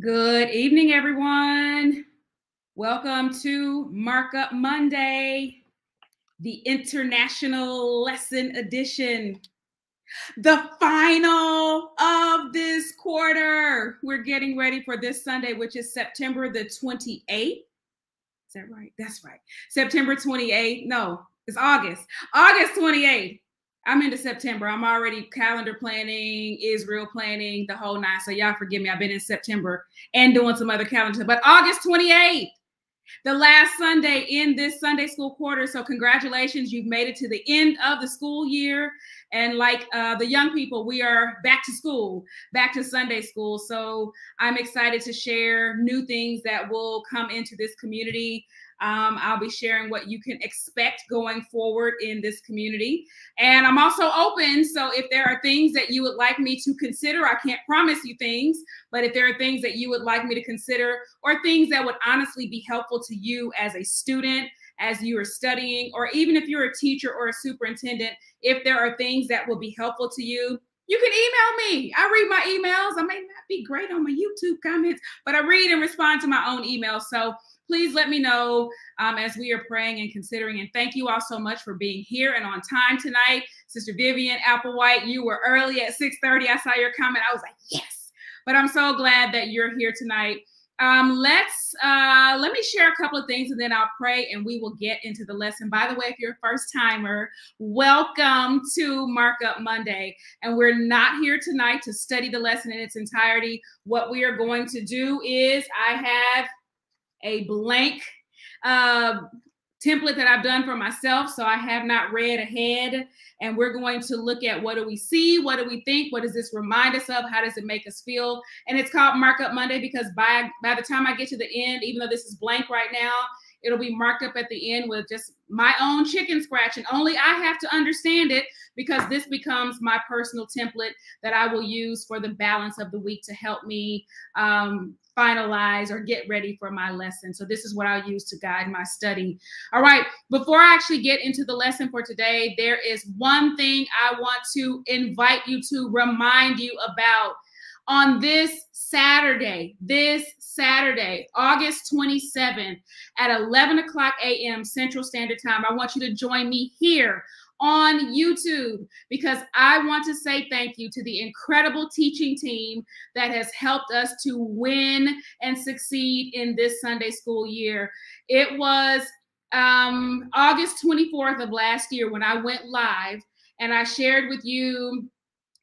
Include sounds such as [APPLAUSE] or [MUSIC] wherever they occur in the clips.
Good evening, everyone. Welcome to Markup Monday, the International Lesson Edition, the final of this quarter. We're getting ready for this Sunday, which is September the 28th. Is that right? That's right. September 28th. No, it's August. August 28th. I'm into September. I'm already calendar planning, Israel planning, the whole nine. So y'all forgive me. I've been in September and doing some other calendar. But August 28th, the last Sunday in this Sunday school quarter. So congratulations, you've made it to the end of the school year. And like uh, the young people, we are back to school, back to Sunday school. So I'm excited to share new things that will come into this community um, I'll be sharing what you can expect going forward in this community. And I'm also open. So if there are things that you would like me to consider, I can't promise you things, but if there are things that you would like me to consider or things that would honestly be helpful to you as a student, as you are studying, or even if you're a teacher or a superintendent, if there are things that will be helpful to you, you can email me. I read my emails. I may not be great on my YouTube comments, but I read and respond to my own emails. So please let me know um, as we are praying and considering. And thank you all so much for being here and on time tonight. Sister Vivian Applewhite, you were early at 6:30. I saw your comment. I was like, yes. But I'm so glad that you're here tonight. Um, let's uh, let me share a couple of things and then I'll pray and we will get into the lesson. By the way, if you're a first timer, welcome to Markup Monday. And we're not here tonight to study the lesson in its entirety. What we are going to do is I have a blank uh, template that I've done for myself. So I have not read ahead. And we're going to look at what do we see? What do we think? What does this remind us of? How does it make us feel? And it's called Markup Monday because by, by the time I get to the end, even though this is blank right now, it'll be marked up at the end with just my own chicken scratch. And only I have to understand it because this becomes my personal template that I will use for the balance of the week to help me um, finalize or get ready for my lesson. So this is what I'll use to guide my study. All right, before I actually get into the lesson for today, there is one thing I want to invite you to remind you about on this Saturday, this Saturday, August 27th at 11 o'clock a.m. Central Standard Time. I want you to join me here on YouTube because I want to say thank you to the incredible teaching team that has helped us to win and succeed in this Sunday school year. It was um, August 24th of last year when I went live and I shared with you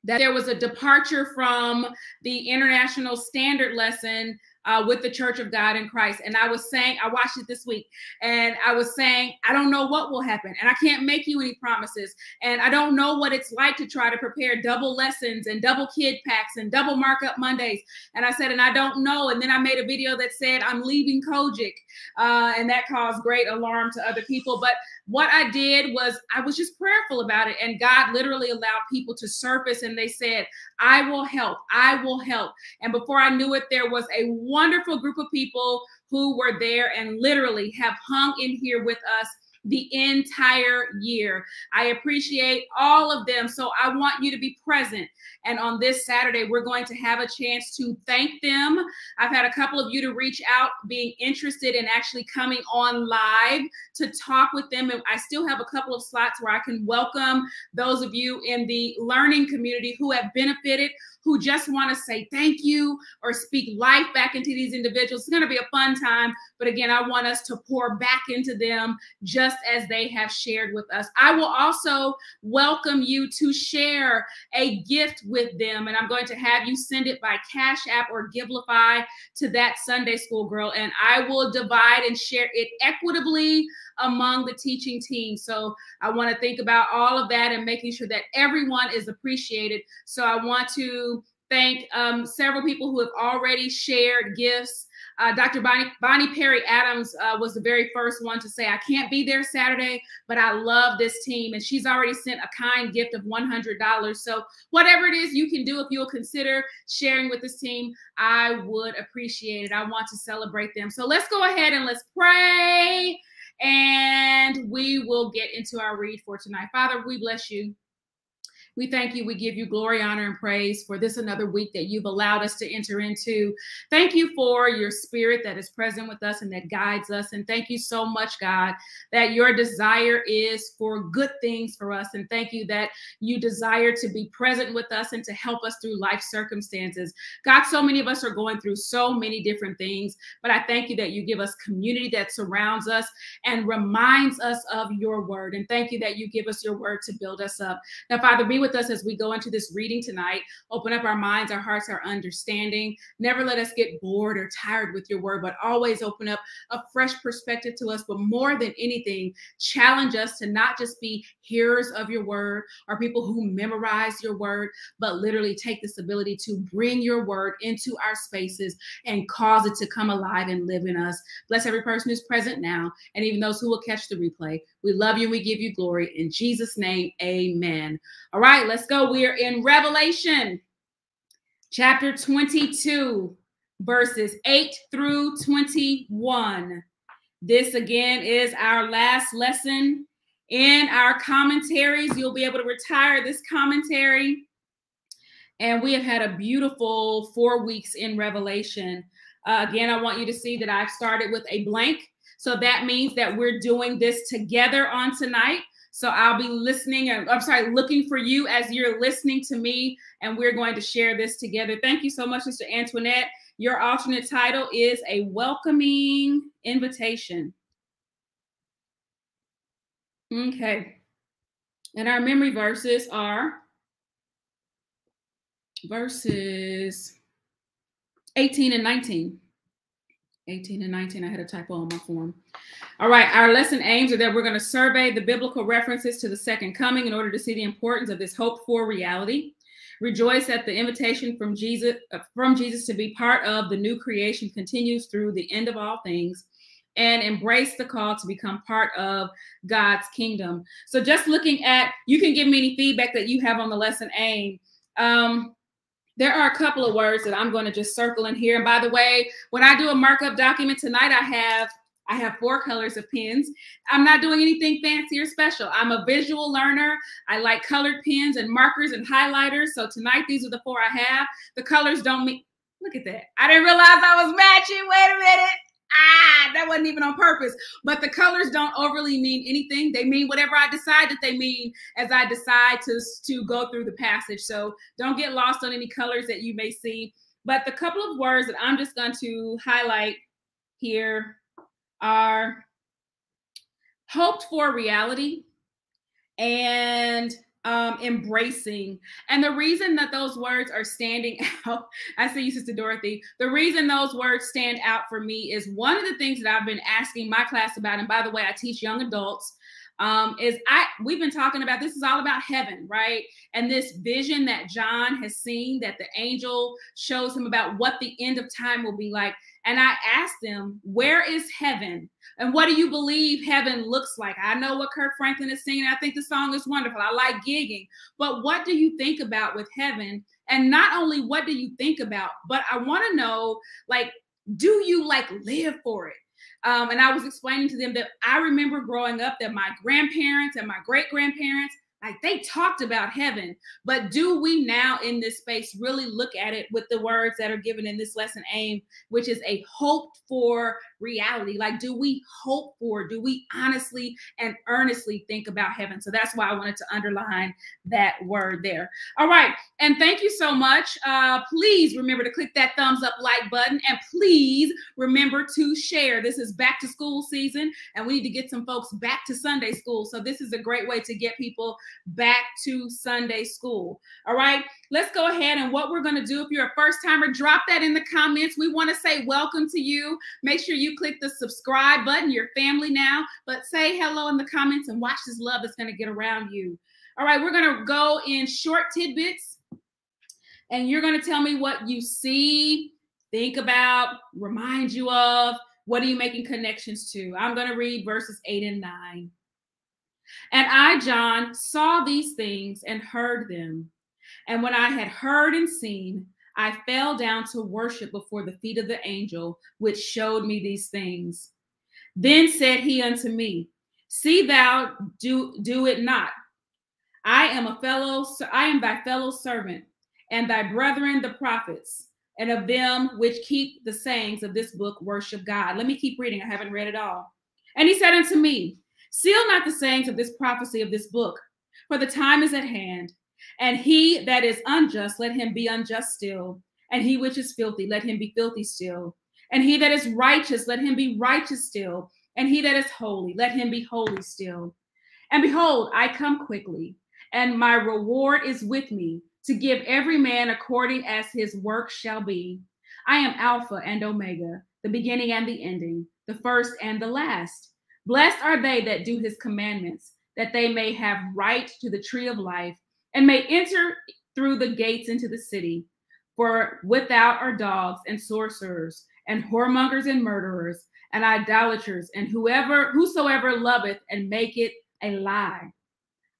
that there was a departure from the international standard lesson uh, with the Church of God in Christ. And I was saying, I watched it this week, and I was saying, I don't know what will happen, and I can't make you any promises, and I don't know what it's like to try to prepare double lessons and double kid packs and double markup Mondays. And I said, and I don't know. And then I made a video that said I'm leaving COGIC, uh, and that caused great alarm to other people. But what I did was I was just prayerful about it. And God literally allowed people to surface and they said, I will help. I will help. And before I knew it, there was a wonderful group of people who were there and literally have hung in here with us the entire year. I appreciate all of them. So I want you to be present. And on this Saturday, we're going to have a chance to thank them. I've had a couple of you to reach out, being interested in actually coming on live to talk with them. And I still have a couple of slots where I can welcome those of you in the learning community who have benefited who just want to say thank you or speak life back into these individuals. It's going to be a fun time. But again, I want us to pour back into them just as they have shared with us. I will also welcome you to share a gift with them. And I'm going to have you send it by Cash App or Givelify to that Sunday school girl. And I will divide and share it equitably among the teaching team. So I want to think about all of that and making sure that everyone is appreciated. So I want to thank um, several people who have already shared gifts. Uh, Dr. Bonnie, Bonnie Perry Adams uh, was the very first one to say, I can't be there Saturday, but I love this team. And she's already sent a kind gift of $100. So, whatever it is you can do, if you'll consider sharing with this team, I would appreciate it. I want to celebrate them. So, let's go ahead and let's pray and we will get into our read for tonight. Father, we bless you. We thank you. We give you glory, honor, and praise for this another week that you've allowed us to enter into. Thank you for your spirit that is present with us and that guides us. And thank you so much, God, that your desire is for good things for us. And thank you that you desire to be present with us and to help us through life circumstances. God, so many of us are going through so many different things, but I thank you that you give us community that surrounds us and reminds us of your word. And thank you that you give us your word to build us up. Now, Father, be with us as we go into this reading tonight. Open up our minds, our hearts, our understanding. Never let us get bored or tired with your word, but always open up a fresh perspective to us. But more than anything, challenge us to not just be hearers of your word or people who memorize your word, but literally take this ability to bring your word into our spaces and cause it to come alive and live in us. Bless every person who's present now and even those who will catch the replay. We love you. We give you glory. In Jesus' name, amen. All right, let's go. We are in Revelation chapter 22, verses 8 through 21. This again is our last lesson in our commentaries. You'll be able to retire this commentary. And we have had a beautiful four weeks in Revelation. Uh, again, I want you to see that I've started with a blank. So that means that we're doing this together on tonight. So I'll be listening, and I'm sorry, looking for you as you're listening to me, and we're going to share this together. Thank you so much, Mr. Antoinette. Your alternate title is A Welcoming Invitation. Okay. And our memory verses are verses 18 and 19. 18 and 19. I had a typo on my form. All right. Our lesson aims are that we're going to survey the biblical references to the second coming in order to see the importance of this hope for reality. Rejoice at the invitation from Jesus uh, from Jesus to be part of the new creation continues through the end of all things and embrace the call to become part of God's kingdom. So just looking at you can give me any feedback that you have on the lesson aim. Um, there are a couple of words that I'm going to just circle in here. And by the way, when I do a markup document tonight, I have I have four colors of pens. I'm not doing anything fancy or special. I'm a visual learner. I like colored pens and markers and highlighters. So tonight, these are the four I have. The colors don't mean, look at that. I didn't realize I was matching. Wait a minute ah, that wasn't even on purpose. But the colors don't overly mean anything. They mean whatever I decide that they mean as I decide to, to go through the passage. So don't get lost on any colors that you may see. But the couple of words that I'm just going to highlight here are hoped for reality and um, embracing. And the reason that those words are standing [LAUGHS] out, I see you, Sister Dorothy. The reason those words stand out for me is one of the things that I've been asking my class about. And by the way, I teach young adults. Um, is I we've been talking about this is all about heaven, right? And this vision that John has seen that the angel shows him about what the end of time will be like. And I asked them, where is heaven? And what do you believe heaven looks like? I know what Kirk Franklin is singing. I think the song is wonderful. I like gigging. But what do you think about with heaven? And not only what do you think about, but I want to know, like, do you like live for it? Um, and I was explaining to them that I remember growing up that my grandparents and my great grandparents like they talked about heaven, but do we now in this space really look at it with the words that are given in this lesson aim, which is a hoped for reality? Like, do we hope for, do we honestly and earnestly think about heaven? So that's why I wanted to underline that word there. All right. And thank you so much. Uh, please remember to click that thumbs up like button and please remember to share. This is back to school season and we need to get some folks back to Sunday school. So this is a great way to get people back to Sunday school. All right, let's go ahead and what we're going to do if you're a first timer, drop that in the comments. We want to say welcome to you. Make sure you click the subscribe button, your family now, but say hello in the comments and watch this love that's going to get around you. All right, we're going to go in short tidbits and you're going to tell me what you see, think about, remind you of. What are you making connections to? I'm going to read verses 8 and 9. And I, John, saw these things and heard them. And when I had heard and seen, I fell down to worship before the feet of the angel which showed me these things. Then said he unto me, See thou do, do it not. I am a fellow, I am thy fellow servant, and thy brethren the prophets, and of them which keep the sayings of this book worship God. Let me keep reading. I haven't read it all. And he said unto me, Seal not the sayings of this prophecy of this book, for the time is at hand. And he that is unjust, let him be unjust still. And he which is filthy, let him be filthy still. And he that is righteous, let him be righteous still. And he that is holy, let him be holy still. And behold, I come quickly, and my reward is with me to give every man according as his work shall be. I am Alpha and Omega, the beginning and the ending, the first and the last. Blessed are they that do his commandments, that they may have right to the tree of life and may enter through the gates into the city. For without are dogs and sorcerers and whoremongers and murderers and idolaters and whoever whosoever loveth and make it a lie.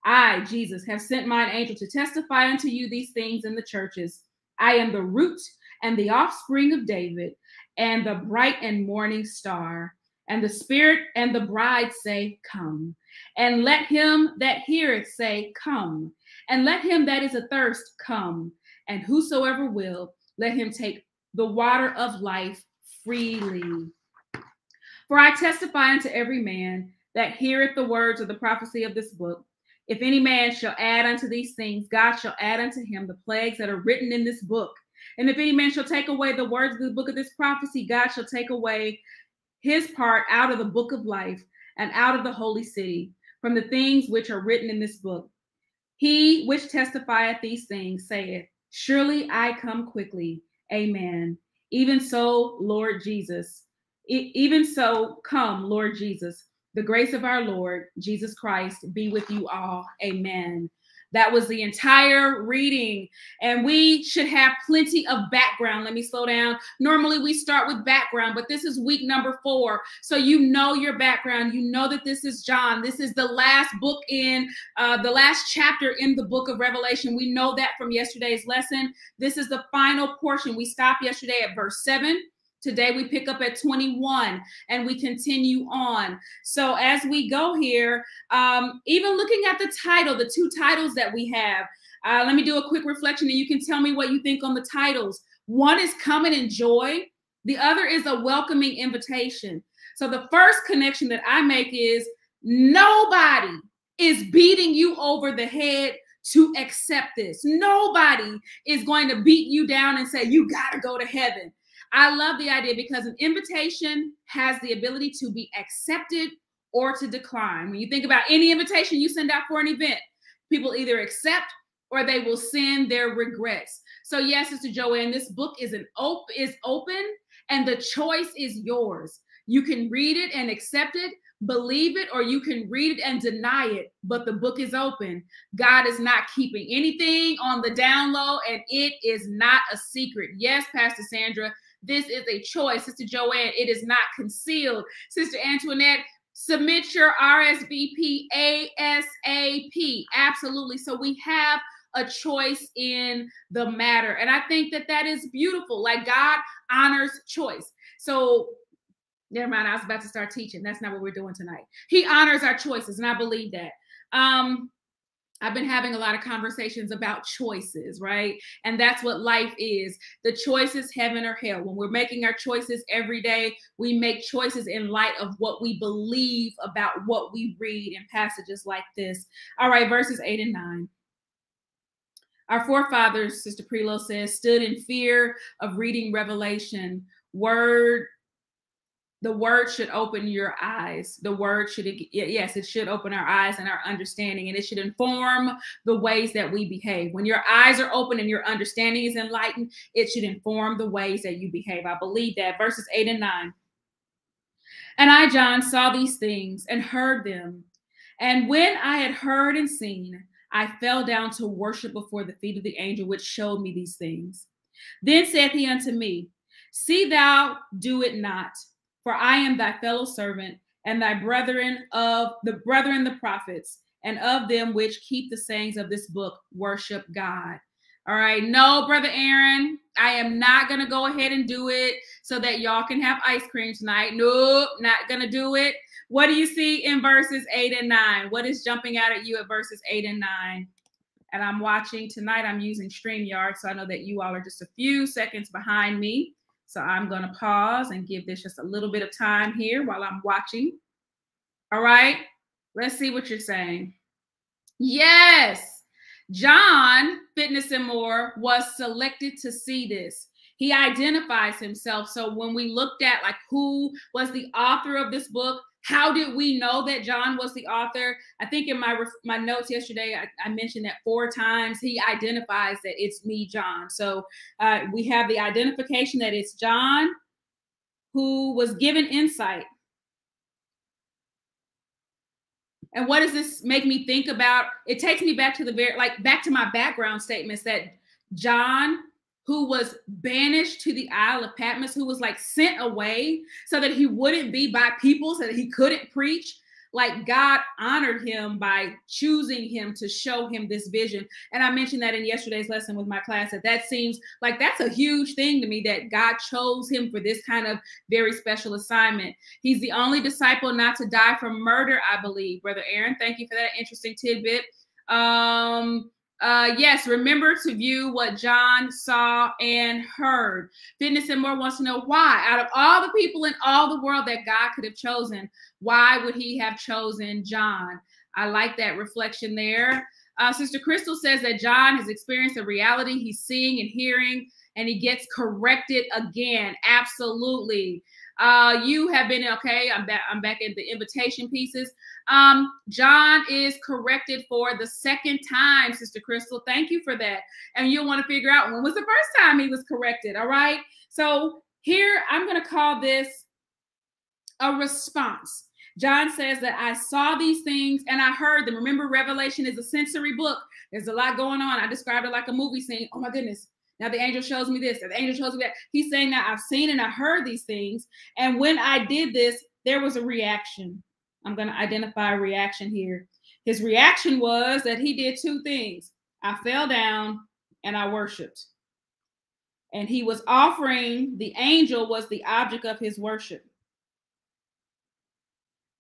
I, Jesus, have sent mine angel to testify unto you these things in the churches. I am the root and the offspring of David and the bright and morning star. And the Spirit and the bride say, Come. And let him that heareth say, Come. And let him that is athirst come. And whosoever will, let him take the water of life freely. For I testify unto every man that heareth the words of the prophecy of this book. If any man shall add unto these things, God shall add unto him the plagues that are written in this book. And if any man shall take away the words of the book of this prophecy, God shall take away his part out of the book of life and out of the holy city from the things which are written in this book. He which testifieth these things saith, Surely I come quickly. Amen. Even so, Lord Jesus. E- even so, come, Lord Jesus. The grace of our Lord Jesus Christ be with you all. Amen. That was the entire reading. And we should have plenty of background. Let me slow down. Normally we start with background, but this is week number four. So you know your background. You know that this is John. This is the last book in uh, the last chapter in the book of Revelation. We know that from yesterday's lesson. This is the final portion. We stopped yesterday at verse seven. Today we pick up at 21 and we continue on. So as we go here, um, even looking at the title, the two titles that we have, uh, let me do a quick reflection and you can tell me what you think on the titles. One is come and enjoy. The other is a welcoming invitation. So the first connection that I make is nobody is beating you over the head to accept this. Nobody is going to beat you down and say, you got to go to heaven. I love the idea because an invitation has the ability to be accepted or to decline. When you think about any invitation you send out for an event, people either accept or they will send their regrets. So yes, Sister Joanne, this book is an op- is open and the choice is yours. You can read it and accept it, believe it, or you can read it and deny it, but the book is open. God is not keeping anything on the down low, and it is not a secret. Yes, Pastor Sandra, this is a choice. Sister Joanne, it is not concealed. Sister Antoinette, submit your RSVP ASAP. Absolutely. So we have a choice in the matter. And I think that that is beautiful. Like God honors choice. So never mind. I was about to start teaching. That's not what we're doing tonight. He honors our choices. And I believe that. Um, I've been having a lot of conversations about choices, right? And that's what life is. The choice is heaven or hell. When we're making our choices every day, we make choices in light of what we believe about what we read in passages like this. All right, verses 8 and 9. Our forefathers, Sister Prelo says, stood in fear of reading Revelation, word the word should open your eyes. The word should yes it should open our eyes and our understanding and it should inform the ways that we behave. When your eyes are open and your understanding is enlightened it should inform the ways that you behave. I believe that. Verses 8 and 9 and i john saw these things and heard them. And when i had heard and seen i fell down to worship before the feet of the angel which showed me these things. Then saith he unto me see thou do it not for I am thy fellow servant and thy brethren of the brethren, the prophets, and of them which keep the sayings of this book, worship God. All right. No, Brother Aaron, I am not going to go ahead and do it so that y'all can have ice cream tonight. Nope, not going to do it. What do you see in verses eight and nine? What is jumping out at you at verses eight and nine? And I'm watching tonight. I'm using StreamYard, so I know that you all are just a few seconds behind me. So I'm going to pause and give this just a little bit of time here while I'm watching. All right, let's see what you're saying. Yes, John, Fitness and More, was selected to see this he identifies himself. So when we looked at like who was the author of this book, how did we know that John was the author? I think in my my notes yesterday, I, I mentioned that four times. He identifies that it's me, John. So uh, we have the identification that it's John who was given insight. And what does this make me think about? It takes me back to the very like back to my background statements that John who was banished to the Isle of Patmos, who was like sent away so that he wouldn't be by people, so that he couldn't preach. Like God honored him by choosing him to show him this vision. And I mentioned that in yesterday's lesson with my class that that seems like that's a huge thing to me that God chose him for this kind of very special assignment. He's the only disciple not to die from murder, I believe. Brother Aaron, thank you for that interesting tidbit. Um, uh, yes, remember to view what John saw and heard. Fitness and More wants to know why, out of all the people in all the world that God could have chosen, why would he have chosen John? I like that reflection there. Uh, Sister Crystal says that John has experienced a reality he's seeing and hearing, and he gets corrected again. Absolutely. Uh, you have been okay. I'm back. I'm back at the invitation pieces. Um, John is corrected for the second time, Sister Crystal. Thank you for that. And you'll want to figure out when was the first time he was corrected. All right. So here I'm going to call this a response. John says that I saw these things and I heard them. Remember, Revelation is a sensory book. There's a lot going on. I described it like a movie scene. Oh my goodness. Now the angel shows me this, the angel shows me that. He's saying that I've seen and I heard these things. And when I did this, there was a reaction. I'm going to identify a reaction here. His reaction was that he did two things I fell down and I worshiped. And he was offering, the angel was the object of his worship.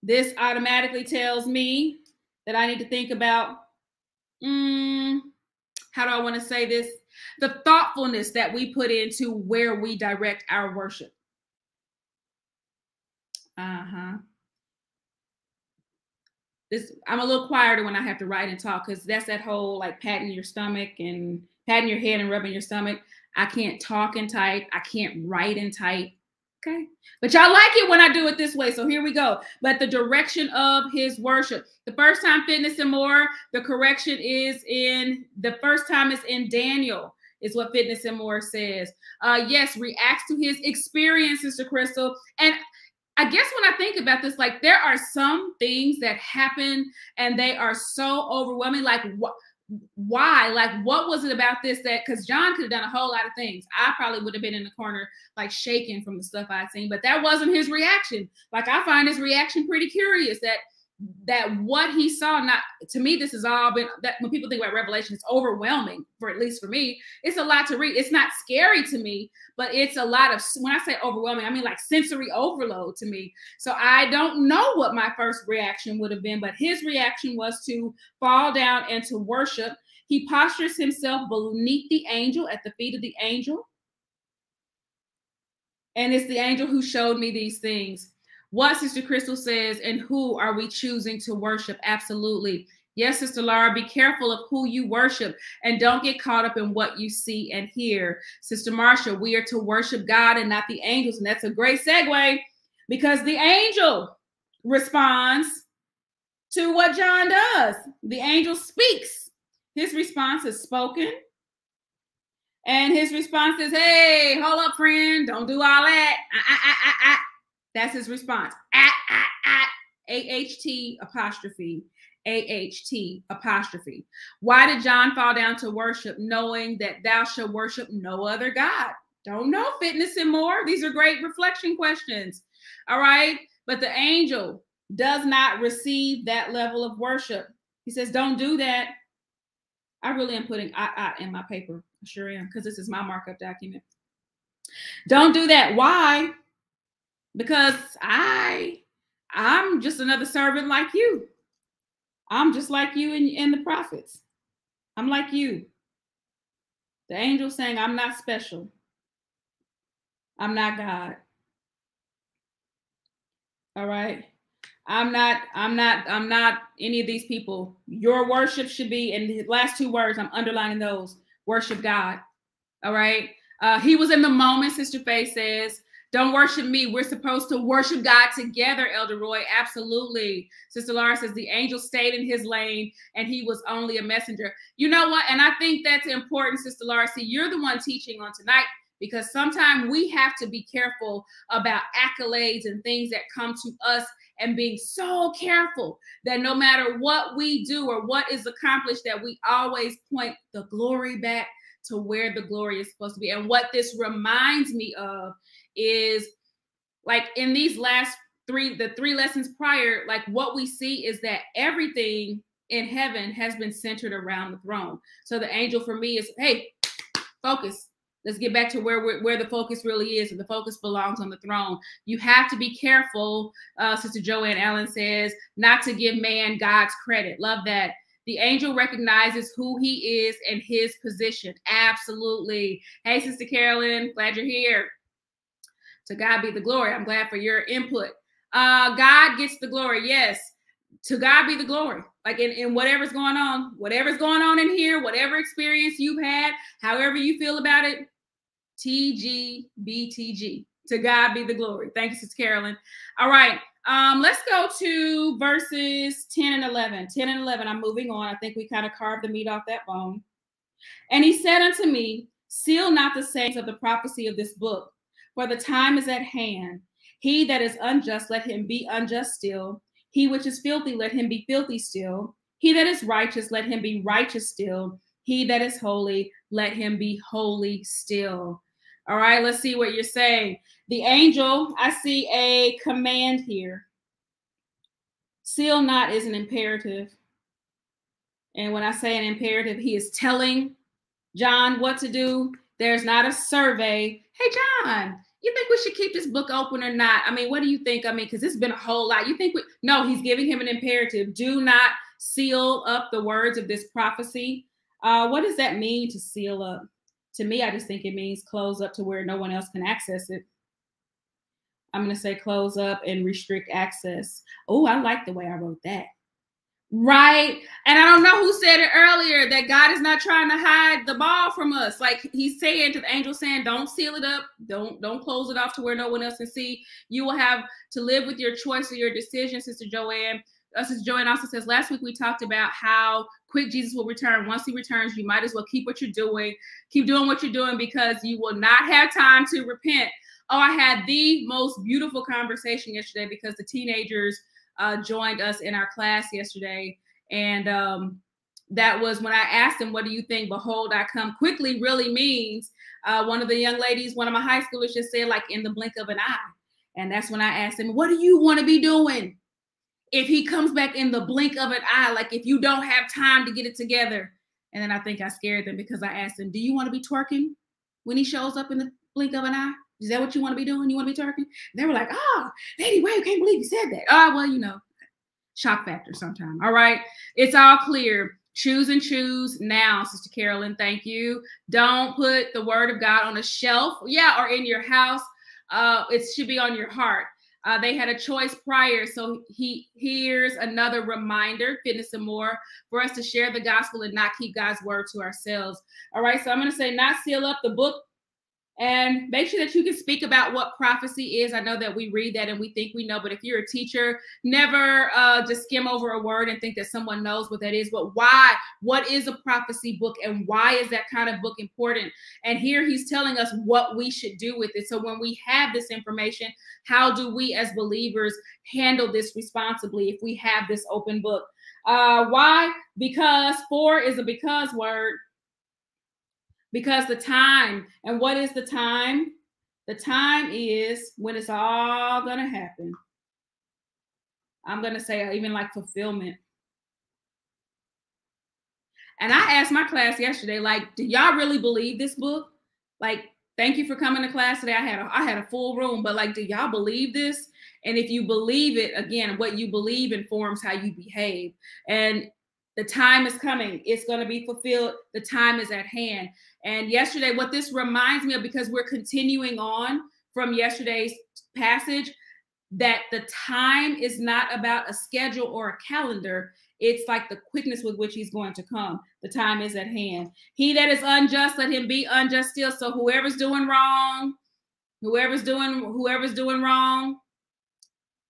This automatically tells me that I need to think about mm, how do I want to say this? The thoughtfulness that we put into where we direct our worship. Uh-huh. This I'm a little quieter when I have to write and talk because that's that whole like patting your stomach and patting your head and rubbing your stomach. I can't talk and type. I can't write and type. Okay. But y'all like it when I do it this way. So here we go. But the direction of his worship. The first time fitness and more, the correction is in the first time is in Daniel is what Fitness and More says. Uh, yes, reacts to his experience, Sister Crystal. And I guess when I think about this, like there are some things that happen and they are so overwhelming. Like what? Why? Like, what was it about this that? Because John could have done a whole lot of things. I probably would have been in the corner, like shaking from the stuff I'd seen, but that wasn't his reaction. Like, I find his reaction pretty curious that that what he saw not to me this has all been that when people think about revelation it's overwhelming for at least for me. It's a lot to read. It's not scary to me but it's a lot of when i say overwhelming i mean like sensory overload to me. So i don't know what my first reaction would have been but his reaction was to fall down and to worship. He postures himself beneath the angel at the feet of the angel. And it's the angel who showed me these things what Sister Crystal says, and who are we choosing to worship? Absolutely. Yes, Sister Laura, be careful of who you worship and don't get caught up in what you see and hear. Sister Marsha, we are to worship God and not the angels. And that's a great segue because the angel responds to what John does. The angel speaks. His response is spoken. And his response is, hey, hold up, friend. Don't do all that. I, I, I, that's his response. At, at, at, A-H-T apostrophe. A-H-T apostrophe. Why did John fall down to worship knowing that thou shalt worship no other God? Don't know fitness and more. These are great reflection questions. All right. But the angel does not receive that level of worship. He says, don't do that. I really am putting I, I in my paper. I sure am, because this is my markup document. Don't do that. Why? Because I I'm just another servant like you. I'm just like you and, and the prophets. I'm like you. The angel saying, I'm not special. I'm not God. All right. I'm not, I'm not, I'm not any of these people. Your worship should be, in the last two words, I'm underlining those worship God. All right. Uh, he was in the moment, Sister Faye says. Don't worship me. We're supposed to worship God together, Elder Roy. Absolutely. Sister Laura says the angel stayed in his lane and he was only a messenger. You know what? And I think that's important, Sister Laura. See, you're the one teaching on tonight because sometimes we have to be careful about accolades and things that come to us and being so careful that no matter what we do or what is accomplished that we always point the glory back to where the glory is supposed to be. And what this reminds me of is like in these last three the three lessons prior like what we see is that everything in heaven has been centered around the throne. So the angel for me is hey focus. Let's get back to where where the focus really is and the focus belongs on the throne. You have to be careful uh, sister joanne allen says not to give man god's credit. Love that the angel recognizes who he is and his position absolutely hey sister carolyn glad you're here to god be the glory i'm glad for your input uh god gets the glory yes to god be the glory like in, in whatever's going on, whatever's going on in here, whatever experience you've had, however you feel about it, TGBTG. To God be the glory. Thank you, Sister Carolyn. All right. Um, let's go to verses 10 and 11. 10 and 11. I'm moving on. I think we kind of carved the meat off that bone. And he said unto me, Seal not the sayings of the prophecy of this book, for the time is at hand. He that is unjust, let him be unjust still. He which is filthy, let him be filthy still. He that is righteous, let him be righteous still. He that is holy, let him be holy still. All right, let's see what you're saying. The angel, I see a command here. Seal not is an imperative. And when I say an imperative, he is telling John what to do. There's not a survey. Hey, John, you think we should keep this book open or not? I mean, what do you think? I mean, because it's been a whole lot. You think we, no, he's giving him an imperative. Do not seal up the words of this prophecy. Uh, what does that mean to seal up? To me, I just think it means close up to where no one else can access it. I'm going to say close up and restrict access. Oh, I like the way I wrote that. Right. And I don't know who said it earlier that God is not trying to hide the ball from us. Like he's saying to the angel saying, don't seal it up. Don't don't close it off to where no one else can see. You will have to live with your choice or your decision, Sister Joanne. Uh, Sister Joanne also says last week we talked about how quick Jesus will return. Once he returns, you might as well keep what you're doing. Keep doing what you're doing because you will not have time to repent. Oh, I had the most beautiful conversation yesterday because the teenagers uh, joined us in our class yesterday. And um, that was when I asked them, What do you think? Behold, I come quickly really means uh, one of the young ladies, one of my high schoolers just said, like in the blink of an eye. And that's when I asked them, What do you want to be doing? If he comes back in the blink of an eye, like if you don't have time to get it together. And then I think I scared them because I asked him, Do you want to be twerking when he shows up in the blink of an eye? Is that what you want to be doing? You want to be twerking? They were like, oh, Lady Wade, can't believe you said that. Oh, well, you know, shock factor sometime. All right. It's all clear. Choose and choose now, Sister Carolyn. Thank you. Don't put the word of God on a shelf. Yeah, or in your house. Uh, it should be on your heart. Uh, they had a choice prior, so he here's another reminder, fitness and more, for us to share the gospel and not keep God's word to ourselves. All right, so I'm going to say, not seal up the book and make sure that you can speak about what prophecy is. I know that we read that and we think we know, but if you're a teacher, never uh, just skim over a word and think that someone knows what that is. But why? What is a prophecy book and why is that kind of book important? And here he's telling us what we should do with it. So when we have this information, how do we as believers handle this responsibly if we have this open book? Uh, why? Because for is a because word because the time, and what is the time? The time is when it's all going to happen. I'm going to say, uh, even like fulfillment. And I asked my class yesterday, like, do y'all really believe this book? Like, Thank you for coming to class today. I had a, I had a full room, but like, do y'all believe this? And if you believe it, again, what you believe informs how you behave. And the time is coming. It's going to be fulfilled. The time is at hand. And yesterday, what this reminds me of, because we're continuing on from yesterday's passage, that the time is not about a schedule or a calendar. It's like the quickness with which he's going to come. The time is at hand. He that is unjust, let him be unjust still. So whoever's doing wrong, whoever's doing whoever's doing wrong,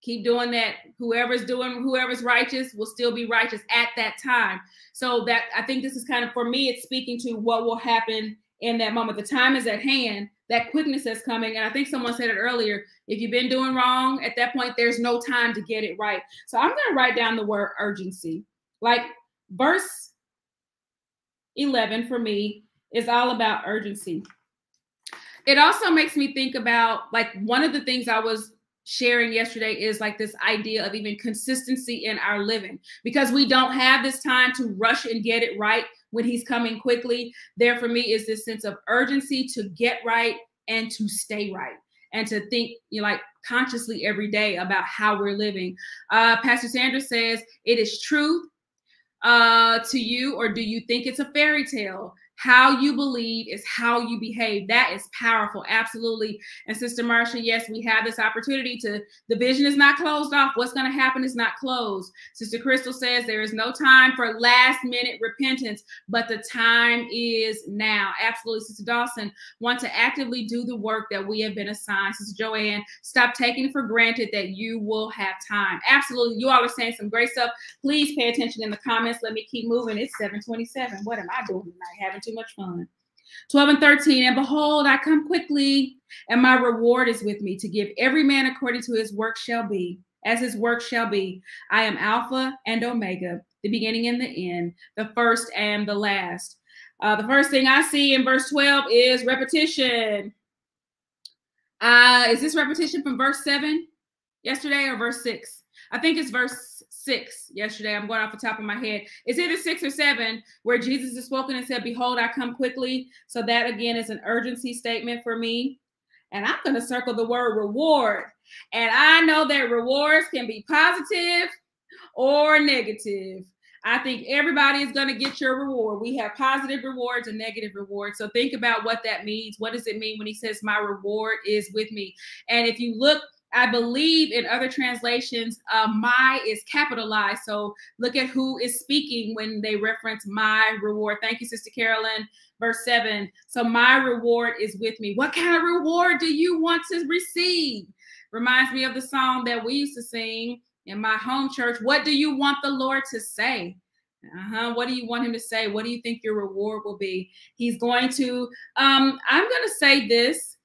keep doing that. Whoever's doing whoever's righteous will still be righteous at that time. So that I think this is kind of for me, it's speaking to what will happen in that moment. The time is at hand. That quickness is coming. And I think someone said it earlier. If you've been doing wrong at that point, there's no time to get it right. So I'm going to write down the word urgency. Like verse 11 for me is all about urgency. It also makes me think about like one of the things I was sharing yesterday is like this idea of even consistency in our living because we don't have this time to rush and get it right when he's coming quickly. There for me is this sense of urgency to get right and to stay right and to think you know, like consciously every day about how we're living. Uh, Pastor Sandra says, It is truth uh, to you, or do you think it's a fairy tale? How you believe is how you behave. That is powerful. Absolutely. And Sister Marcia, yes, we have this opportunity to, the vision is not closed off. What's going to happen is not closed. Sister Crystal says there is no time for last minute repentance, but the time is now. Absolutely. Sister Dawson, want to actively do the work that we have been assigned. Sister Joanne, stop taking for granted that you will have time. Absolutely. You all are saying some great stuff. Please pay attention in the comments. Let me keep moving. It's 727. What am I doing tonight? Having too much fun. 12 and 13, and behold, I come quickly, and my reward is with me to give every man according to his work shall be, as his work shall be. I am Alpha and Omega, the beginning and the end, the first and the last. Uh, the first thing I see in verse 12 is repetition. Uh, is this repetition from verse 7 yesterday or verse 6? I think it's verse six yesterday. I'm going off the top of my head. It's either six or seven where Jesus is spoken and said, Behold, I come quickly. So that again is an urgency statement for me. And I'm going to circle the word reward. And I know that rewards can be positive or negative. I think everybody is going to get your reward. We have positive rewards and negative rewards. So think about what that means. What does it mean when he says, My reward is with me? And if you look I believe in other translations, uh, my is capitalized. So look at who is speaking when they reference my reward. Thank you, Sister Carolyn. Verse seven. So my reward is with me. What kind of reward do you want to receive? Reminds me of the song that we used to sing in my home church. What do you want the Lord to say? Uh-huh. What do you want him to say? What do you think your reward will be? He's going to, um, I'm going to say this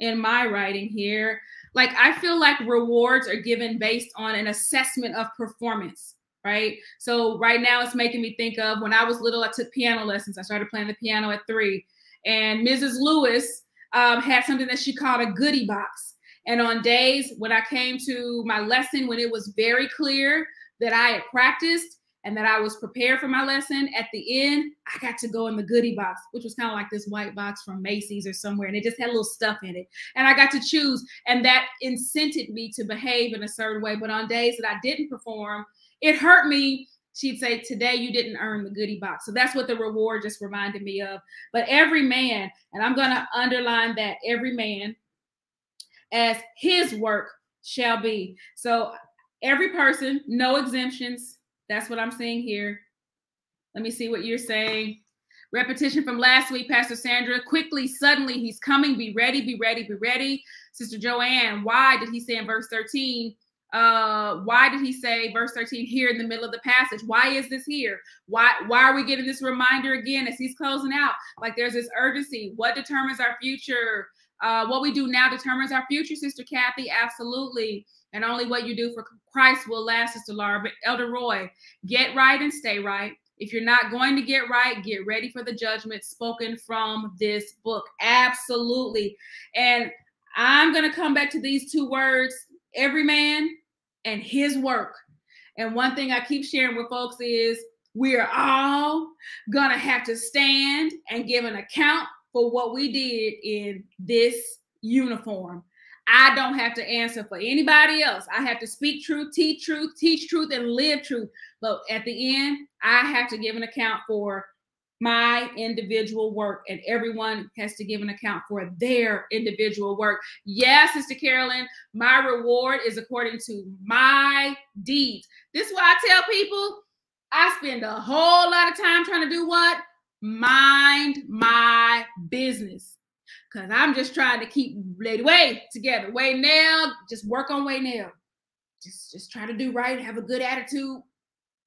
in my writing here like I feel like rewards are given based on an assessment of performance, right? So right now it's making me think of when I was little, I took piano lessons. I started playing the piano at three, and Mrs. Lewis um, had something that she called a goodie box. And on days when I came to my lesson, when it was very clear that I had practiced, and that I was prepared for my lesson. At the end, I got to go in the goodie box, which was kind of like this white box from Macy's or somewhere, and it just had little stuff in it. And I got to choose, and that incented me to behave in a certain way. But on days that I didn't perform, it hurt me. She'd say, Today you didn't earn the goodie box. So that's what the reward just reminded me of. But every man, and I'm going to underline that every man as his work shall be. So every person, no exemptions that's what I'm seeing here. Let me see what you're saying. Repetition from last week, Pastor Sandra. Quickly, suddenly, he's coming. Be ready, be ready, be ready. Sister Joanne, why did he say in verse 13? Uh, why did he say verse 13 here in the middle of the passage? Why is this here? Why why are we getting this reminder again as he's closing out? Like there's this urgency. What determines our future? Uh, what we do now determines our future, Sister Kathy. Absolutely and only what you do for Christ will last, Sister Laura. But Elder Roy, get right and stay right. If you're not going to get right, get ready for the judgment spoken from this book. Absolutely. And I'm going to come back to these two words every man and his work. And one thing I keep sharing with folks is we are all going to have to stand and give an account for what we did in this uniform. I don't have to answer for anybody else. I have to speak truth, teach truth, teach truth, and live truth. But at the end, I have to give an account for my individual work, and everyone has to give an account for their individual work. Yes, Sister Carolyn, my reward is according to my deeds. This is why I tell people I spend a whole lot of time trying to do what? Mind my business. Because I'm just trying to keep Lady Way together. Waynell, just work on Waynell. Just, just try to do right, have a good attitude,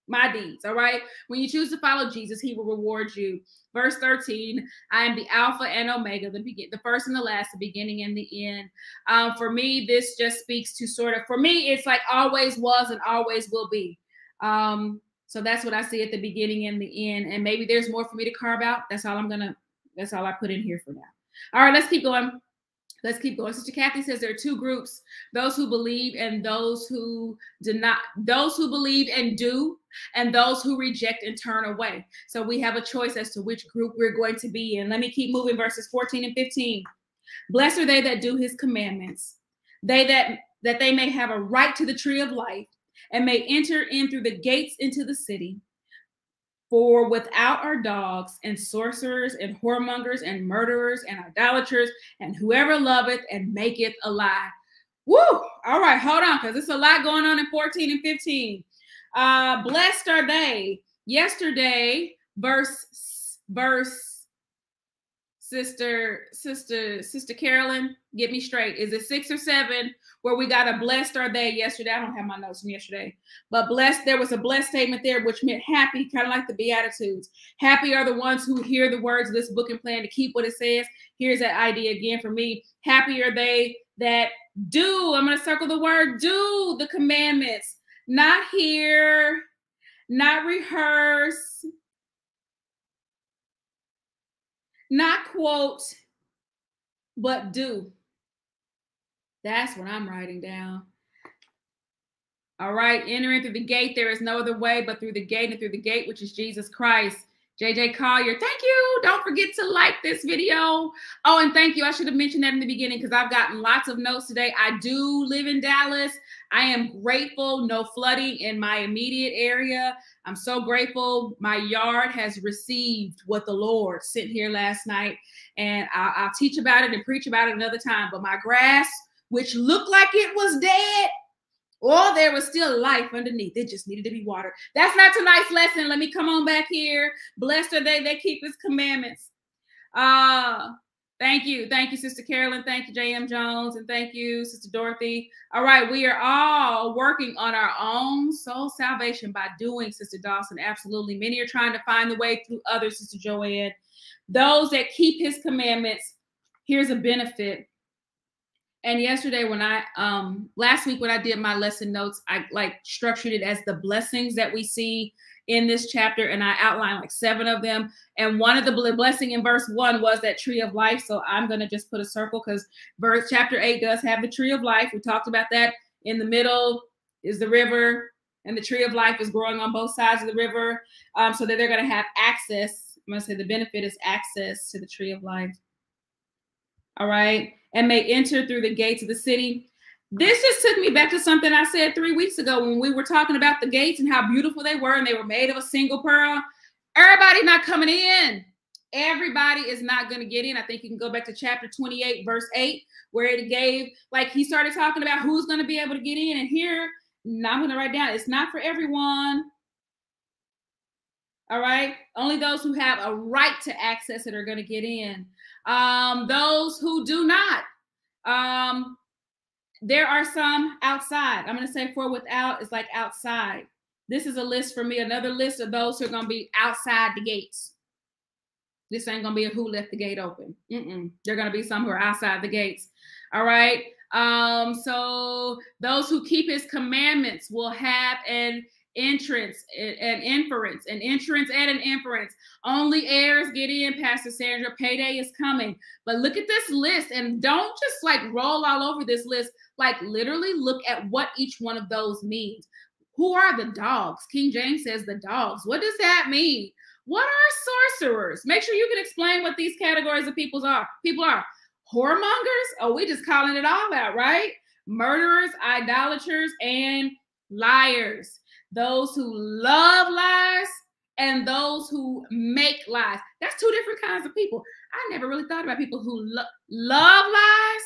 my deeds. All right. When you choose to follow Jesus, he will reward you. Verse 13, I am the Alpha and Omega, the begin the first and the last, the beginning and the end. Um, for me, this just speaks to sort of for me, it's like always was and always will be. Um, so that's what I see at the beginning and the end. And maybe there's more for me to carve out. That's all I'm gonna, that's all I put in here for now. All right, let's keep going. Let's keep going. Sister Kathy says there are two groups: those who believe and those who do not. Those who believe and do, and those who reject and turn away. So we have a choice as to which group we're going to be in. Let me keep moving. Verses 14 and 15. Blessed are they that do His commandments, they that that they may have a right to the tree of life, and may enter in through the gates into the city. For without our dogs and sorcerers and whoremongers and murderers and idolaters and whoever loveth and maketh a lie. Woo! All right, hold on, because there's a lot going on in 14 and 15. Uh, blessed are they. Yesterday, verse, verse, sister, sister, sister Carolyn, get me straight. Is it six or seven? Where we got a blessed are they yesterday. I don't have my notes from yesterday, but blessed, there was a blessed statement there, which meant happy, kind of like the Beatitudes. Happy are the ones who hear the words of this book and plan to keep what it says. Here's that idea again for me. Happy are they that do, I'm going to circle the word do the commandments, not hear, not rehearse, not quote, but do. That's what I'm writing down. All right, entering through the gate, there is no other way but through the gate and through the gate, which is Jesus Christ. JJ Collier, thank you. Don't forget to like this video. Oh, and thank you. I should have mentioned that in the beginning because I've gotten lots of notes today. I do live in Dallas. I am grateful. No flooding in my immediate area. I'm so grateful. My yard has received what the Lord sent here last night. And I'll, I'll teach about it and preach about it another time. But my grass which looked like it was dead, or there was still life underneath. It just needed to be watered. That's not tonight's lesson. Let me come on back here. Blessed are they that keep his commandments. Uh thank you. Thank you, Sister Carolyn. Thank you, J.M. Jones. And thank you, Sister Dorothy. All right, we are all working on our own soul salvation by doing, Sister Dawson. Absolutely. Many are trying to find the way through others, Sister Joanne. Those that keep his commandments, here's a benefit and yesterday when I um last week when I did my lesson notes, I like structured it as the blessings that we see in this chapter and I outlined like seven of them. And one of the blessing in verse one was that tree of life. So I'm to just put a circle because verse chapter eight does have the tree of life. We talked about that. In the middle is the river, and the tree of life is growing on both sides of the river um, so that they're to have access. I'm to say the benefit is access to the tree of life. All right and may enter through the gates of the city. This just took me back to something I said three weeks ago when we were talking about the gates and how beautiful they were and they were made of a single pearl. Everybody's not coming in. Everybody is not going to get in. I think you can go back to chapter 28, verse 8, where it gave, like, he started talking about who's going to be able to get in. And here, I'm going to write down, it's not for everyone. All right. Only those who have a right to access it are going to get in. Um, those who do not, um, there are some outside. I'm going to say for without is like outside. This is a list for me, another list of those who are going to be outside the gates. This ain't going to be a who left the gate open. Mm-mm. They're going to be some who are outside the gates. All right. Um, so those who keep his commandments will have an entrance and inference, an entrance and an inference. Only heirs get in, Pastor Sandra. Payday is coming. But look at this list and don't just like roll all over this list. Like literally look at what each one of those means. Who are the dogs? King James says the dogs. What does that mean? What are sorcerers? Make sure you can explain what these categories of peoples are. People are whoremongers. Oh, we just calling it all out, right? Murderers, idolaters, and liars. Those who love lies and those who make lies. That's two different kinds of people. I never really thought about people who lo- love lies.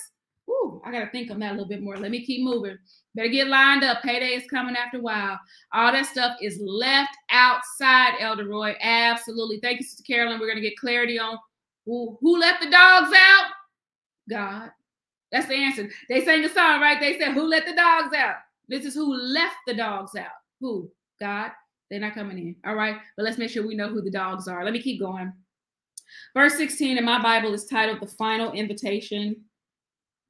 Ooh, I gotta think on that a little bit more. Let me keep moving. Better get lined up. Payday is coming after a while. All that stuff is left outside, Elder Roy. Absolutely. Thank you, Sister Carolyn. We're gonna get clarity on who, who let the dogs out. God. That's the answer. They sang a song, right? They said, Who let the dogs out? This is who left the dogs out. Who? God. They're not coming in. All right. But let's make sure we know who the dogs are. Let me keep going. Verse 16 in my Bible is titled The Final Invitation.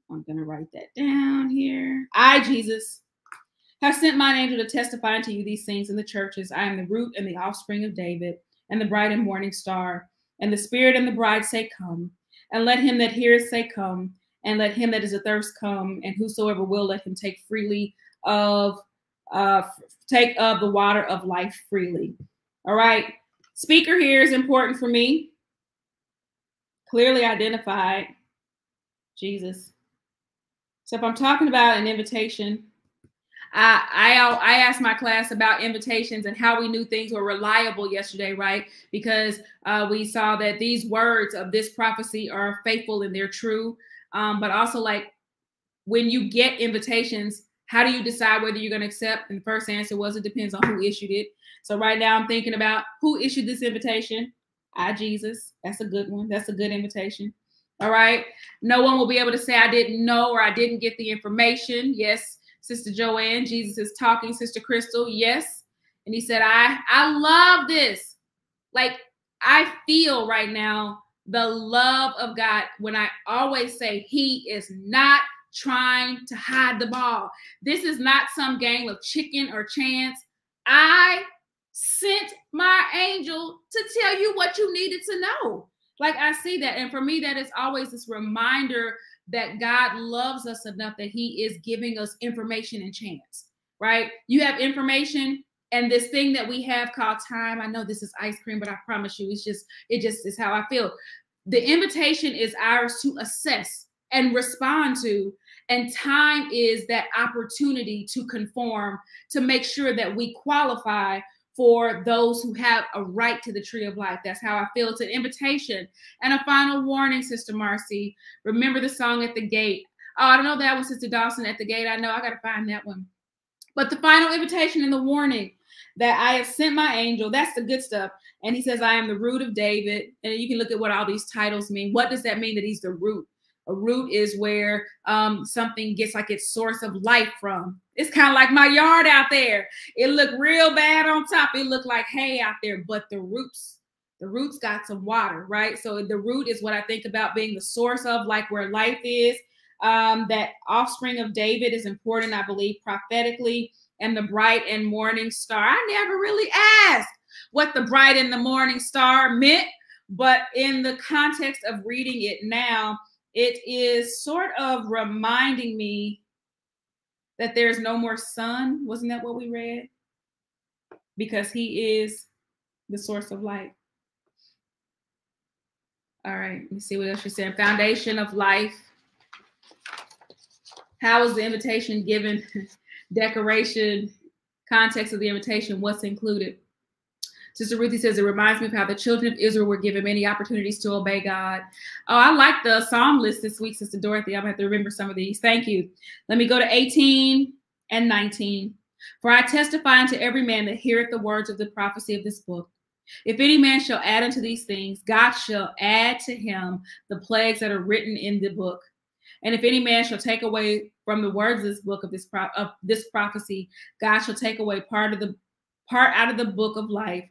I'm going to write that down here. I, Jesus, have sent mine angel to testify unto you these things in the churches. I am the root and the offspring of David, and the bright and morning star. And the Spirit and the bride say, Come. And let him that heareth say, Come. And let him that is athirst come. And whosoever will, let him take freely of uh, take of the water of life freely. All right. Speaker here is important for me. Clearly identified. Jesus. So if I'm talking about an invitation, I, I I asked my class about invitations and how we knew things were reliable yesterday, right? Because uh, we saw that these words of this prophecy are faithful and they're true. Um, but also, like when you get invitations, how do you decide whether you're going to accept? And the first answer was it depends on who issued it. So right now I'm thinking about who issued this invitation. I Jesus. That's a good one. That's a good invitation. All right. No one will be able to say I didn't know or I didn't get the information. Yes, Sister Joanne, Jesus is talking. Sister Crystal, yes. And he said, I I love this. Like I feel right now the love of God when I always say he is not trying to hide the ball. This is not some game of chicken or chance. I sent my angel to tell you what you needed to know. Like I see that. And for me, that is always this reminder that God loves us enough that He is giving us information and chance, right? You have information and this thing that we have called time. I know this is ice cream, but I promise you, it's just, it just is how I feel. The invitation is ours to assess and respond to and time is that opportunity to conform, to make sure that we qualify for those who have a right to the tree of life. That's how I feel. It's an invitation. And a final warning, Sister Marcy. Remember the song at the gate. Oh, I don't know that one, Sister Dawson, at the gate. I know I got to find that one. But the final invitation and the warning that I have sent my angel, that's the good stuff. And he says, I am the root of David. And you can look at what all these titles mean. What does that mean that he's the root? A root is where um, something gets like its source of life from. It's kind of like my yard out there. It looked real bad on top. It looked like hay out there, but the roots, the roots got some water, right? So the root is what I think about being the source of like where life is. Um, that offspring of David is important, I believe, prophetically, and the bright and morning star. I never really asked what the bright and the morning star meant, but in the context of reading it now, it is sort of reminding me that there's no more sun. Wasn't that what we read? Because he is the source of light. All right, let me see what else you said. Foundation of life. How is the invitation given? [LAUGHS] Decoration, context of the invitation, what's included? Sister Ruthie says it reminds me of how the children of Israel were given many opportunities to obey God. Oh, I like the psalm list this week, Sister Dorothy. I'm gonna have to remember some of these. Thank you. Let me go to 18 and 19. For I testify unto every man that heareth the words of the prophecy of this book. If any man shall add unto these things, God shall add to him the plagues that are written in the book. And if any man shall take away from the words of this book of this pro- of this prophecy, God shall take away part of the part out of the book of life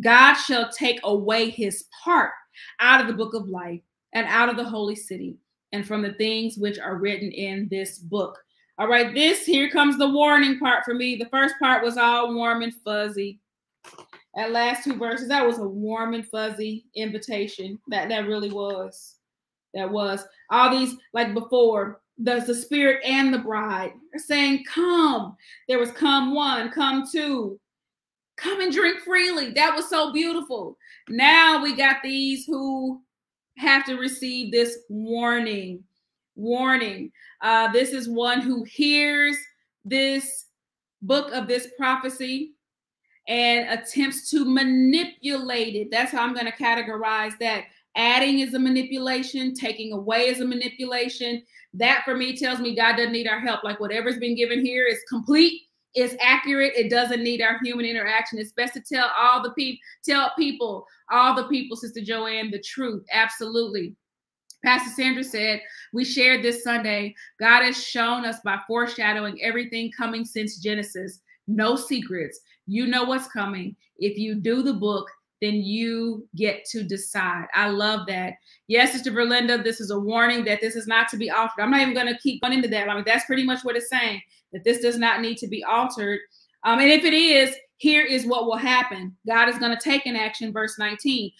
God shall take away his part out of the book of life and out of the holy city and from the things which are written in this book. All right, this here comes the warning part for me. The first part was all warm and fuzzy. That last two verses, that was a warm and fuzzy invitation. That that really was. That was all these like before. There's the spirit and the bride are saying, "Come." There was come one, come two, come and drink freely. That was so beautiful. Now we got these who have to receive this warning. Warning. Uh, this is one who hears this book of this prophecy and attempts to manipulate it. That's how I'm going to categorize that. Adding is a manipulation, taking away is a manipulation. That for me tells me God doesn't need our help. Like whatever's been given here is complete, is accurate. It doesn't need our human interaction. It's best to tell all the people, tell people, all the people, Sister Joanne, the truth. Absolutely. Pastor Sandra said, We shared this Sunday. God has shown us by foreshadowing everything coming since Genesis. No secrets. You know what's coming. If you do the book, then you get to decide. I love that. Yes, Sister Verlinda, this is a warning that this is not to be altered. I'm not even going to keep going into that. I mean, that's pretty much what it's saying that this does not need to be altered. Um, and if it is, here is what will happen God is going to take an action, verse 19.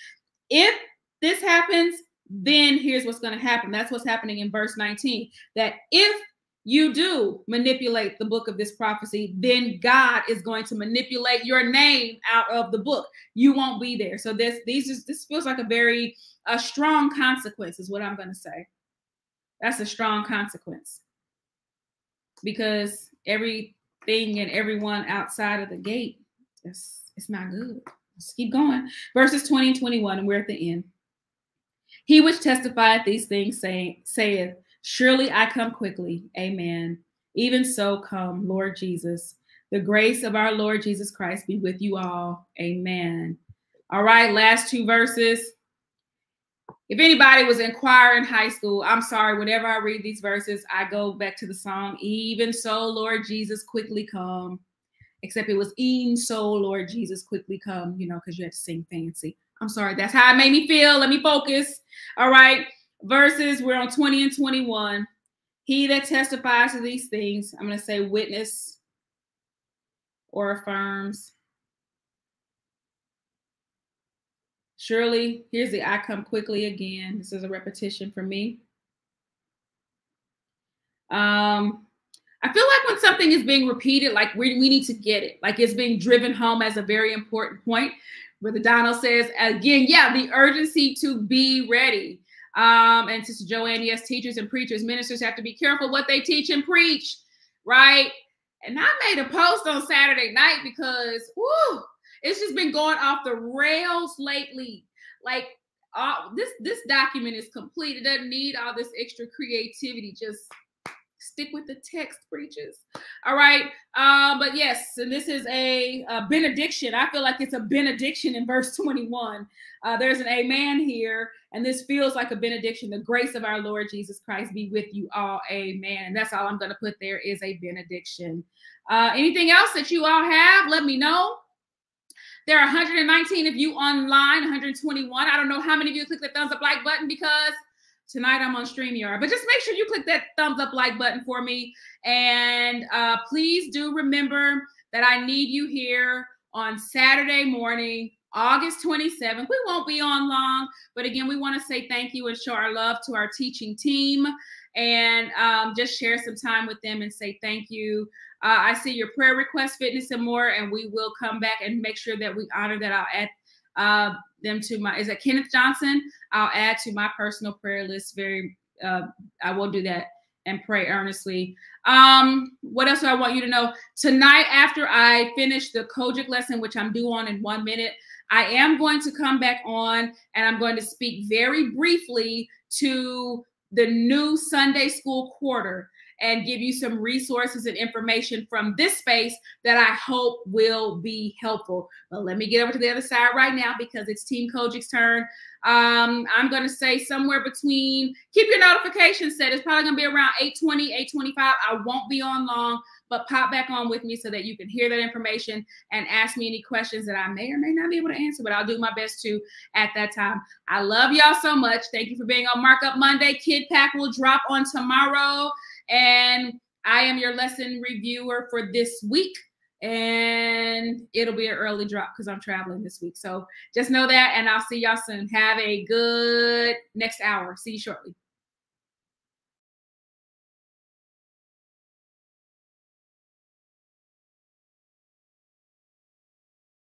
If this happens, then here's what's going to happen. That's what's happening in verse 19. That if you do manipulate the book of this prophecy, then God is going to manipulate your name out of the book. You won't be there. So this these is this feels like a very a strong consequence is what I'm going to say. That's a strong consequence. Because everything and everyone outside of the gate, it's, it's not good. Let's keep going. Verses 20 and 21, and we're at the end. He which testifieth these things, saying, saith, Surely I come quickly. Amen. Even so, come, Lord Jesus. The grace of our Lord Jesus Christ be with you all. Amen. All right, last two verses. If anybody was in choir in high school, I'm sorry, whenever I read these verses, I go back to the song, Even so, Lord Jesus, quickly come. Except it was, Even so, Lord Jesus, quickly come, you know, because you had to sing fancy. I'm sorry, that's how it made me feel. Let me focus. All right verses, we're on 20 and 21. He that testifies to these things, I'm going to say witness or affirms. Surely, here's the I come quickly again. This is a repetition for me. Um, I feel like when something is being repeated, like we, we need to get it, like it's being driven home as a very important point. Brother Donald says, again, yeah, the urgency to be ready. Um, and Sister Joanne, yes, teachers and preachers, ministers have to be careful what they teach and preach, right? And I made a post on Saturday night because whoo, it's just been going off the rails lately. Like uh, this this document is complete. It doesn't need all this extra creativity. Just stick with the text, preachers. All right. Um, but yes, and this is a, a, benediction. I feel like it's a benediction in verse 21. Uh, there's an amen here, and this feels like a benediction. The grace of our Lord Jesus Christ be with you all. Amen. And that's all I'm going to put there is a benediction. Uh, anything else that you all have, let me know. There are 119 of you online, 121. I don't know how many of you click the thumbs up like button because Tonight I'm on StreamYard. But just make sure you click that thumbs up like button for me. And uh, please do remember that I need you here on Saturday morning, August 27th. We won't be on long, but again, we want to say thank you and show our love to our teaching team and um, just share some time with them and say thank you. Uh, I see your prayer request, fitness, and more, and we will come back and make sure that we honor that. I'll add uh, them to my is it Kenneth Johnson? I'll add to my personal prayer list. Very, uh, I will do that and pray earnestly. Um, what else do I want you to know? Tonight, after I finish the COGIC lesson, which I'm due on in one minute, I am going to come back on and I'm going to speak very briefly to the new Sunday school quarter and give you some resources and information from this space that I hope will be helpful. But let me get over to the other side right now because it's Team COGIC's turn. Um, I'm going to say somewhere between, keep your notifications set. It's probably going to be around 820, 825. I won't be on long, but pop back on with me so that you can hear that information and ask me any questions that I may or may not be able to answer, but I'll do my best to at that time. I love y'all so much. Thank you for being on Markup Monday. Kid Pack will drop on tomorrow. And I am your lesson reviewer for this week. And it'll be an early drop because I'm traveling this week. So just know that. And I'll see y'all soon. Have a good next hour. See you shortly.